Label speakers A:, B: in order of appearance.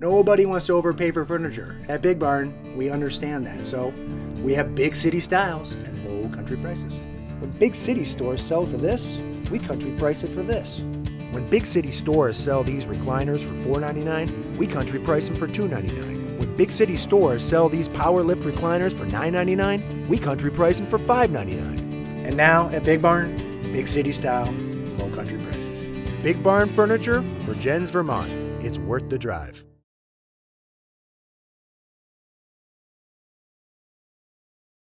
A: Nobody wants to overpay for furniture. At Big Barn, we understand that. So we have big city styles and low country prices.
B: When big city stores sell for this, we country price it for this.
C: When big city stores sell these recliners for $4.99, we country price them for $2.99. When big city stores sell these power lift recliners for $9.99, we country price them for $5.99.
A: And now at Big Barn, big city style, low country prices.
C: Big Barn Furniture for Jens, Vermont. It's worth the drive.